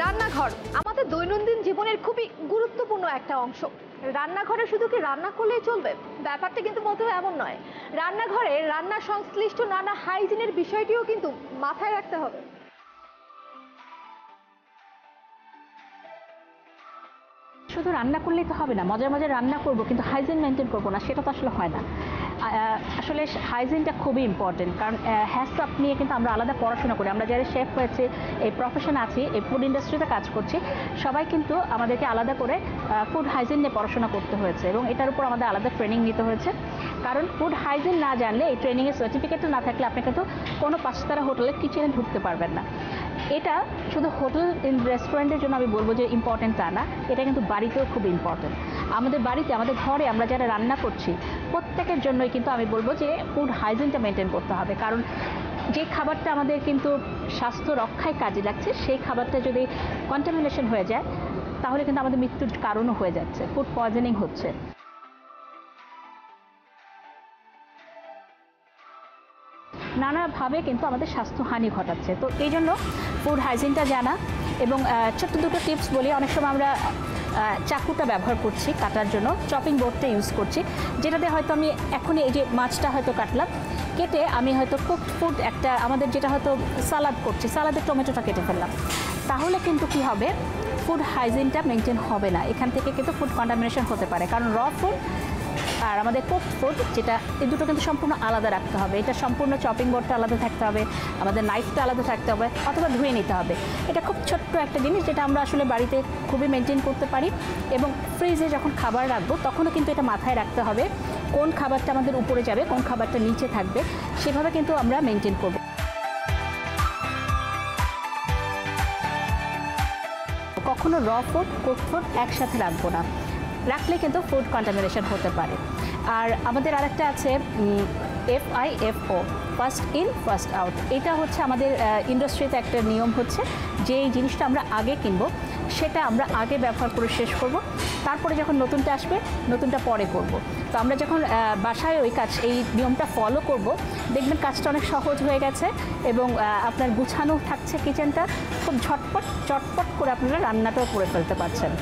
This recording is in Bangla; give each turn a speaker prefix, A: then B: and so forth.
A: রান্নাঘর আমাদের দৈনন্দিন জীবনের খুবই গুরুত্বপূর্ণ একটা অংশ। রান্নাঘরে শুধু কি রান্না করলেই চলবে? ব্যাপারটা কিন্তু মোটেও এমন নয়। রান্নাঘরে রান্না সংশ্লিষ্ট নানা হাইজিনের বিষয়টিও কিন্তু মাথায় রাখতে হবে।
B: শুধু রান্না করলেই তো হবে না, মজার মজার রান্না করব, কিন্তু হাইজিন মেনটেন করব না, সেটা তো আসলে হয় না। আসলে হাইজিনটা খুবই ইম্পর্টেন্ট কারণ হ্যাসআপ নিয়ে কিন্তু আমরা আলাদা পড়াশোনা করি। আমরা যারা শেফ হয়েছে, এই প্রফেশন আছি, এই ফুড ইন্ডাস্ট্রিতে কাজ করছি, সবাই কিন্তু আমাদেরকে আলাদা করে ফুড হাইজিন নিয়ে পড়াশোনা করতে হয়েছে এবং এটার উপর আমাদের আলাদা ট্রেনিং নিতে হয়েছে। কারণ ফুড হাইজিন না জানলে, এই ট্রেনিংয়ের সার্টিফিকেটটা না থাকলে আপনি কিন্তু কোনো পাঁচতারা হোটেলে কিচেনে ঢুকতে পারবেন না। এটা শুধু হোটেল রেস্টুরেন্টের জন্য আমি বলব যে ইম্পর্টেন্ট তা না, এটা কিন্তু বাড়িতেও খুব ইম্পর্টেন্ট আমাদের বাড়িতে, আমাদের ঘরে আমরা যারা রান্না করছি, প্রত্যেকের জন্যই কিন্তু আমি বলব যে ফুড হাইজিনটা মেনটেন করতে হবে। কারণ যে খাবারটা আমাদের কিন্তু স্বাস্থ্য রক্ষায় কাজে লাগছে, সেই খাবারটা যদি কন্টামিনেশন হয়ে যায়, তাহলে কিন্তু আমাদের মৃত্যুর কারণও হয়ে যাচ্ছে। ফুড পয়জনিং হচ্ছে। নানাভাবে কিন্তু আমাদের স্বাস্থ্যহানি ঘটাচ্ছে। তো এই জন্য ফুড হাইজিনটা জানা এবং ছোট্ট দুটো টিপস বলি। অনেক সময় আমরা চাকুটা ব্যবহার করছি কাটার জন্য। চপিং বোর্ডটা ইউজ করছি। যেটাতে হয়তো আমি এখনই এই যে মাছটা হয়তো কাটলাম, কেটে আমি হয়তো কুক ফুড একটা আমাদের যেটা হয়তো সালাদ করছি, সালাদের টমেটোটা কেটে ফেললাম। তাহলে কিন্তু কি হবে? ফুড হাইজিনটা মেনটেন হবে না। এখান থেকে কিন্তু ফুড কন্টামিনেশন হতে পারে। কারণ র ফুড আর আমাদের কোক ফুড যেটা এই দুটো কিন্তু সম্পূর্ণ আলাদা রাখতে হবে। এটা সম্পূর্ণ চপিং বোর্ডটা আলাদা থাকতে হবে, আমাদের নাইফটা আলাদা থাকতে হবে, অথবা ধুয়ে নিতে হবে। এটা খুব ছোট্ট একটা জিনিস, যেটা আমরা আসলে বাড়িতে খুবই মেনটেন করতে পারি এবং ফ্রিজে যখন খাবার রাখব, তখনও কিন্তু এটা মাথায় রাখতে হবে, কোন খাবারটা আমাদের উপরে যাবে, কোন খাবারটা নিচে থাকবে, সেভাবে কিন্তু আমরা মেনটেন করব। কখনো র ফুড কুক ফুড একসাথে রাখব না। রাখলে কিন্তু ফুড কন্টামিনেশন হতে পারে। আর আমাদের আরেকটা আছে F I F O first in first out এটা হচ্ছে আমাদের ইন্ডাস্ট্রিতে একটা নিয়ম হচ্ছে যে এই জিনিসটা আমরা আগে কিনবো, সেটা আমরা আগে ব্যবহার করে শেষ করব। তারপরে যখন নতুনটা আসবে, নতুনটা পরে করব। তো আমরা যখন বাসায় ওই কাজ, এই নিয়মটা ফলো করব, দেখবেন কাজটা অনেক সহজ হয়ে গেছে এবং আপনার গুছানো থাকছে কিচেনটা খুব ঝটপট, চটপট করে আপনারা রান্নাটাও করে ফেলতে পারছেন।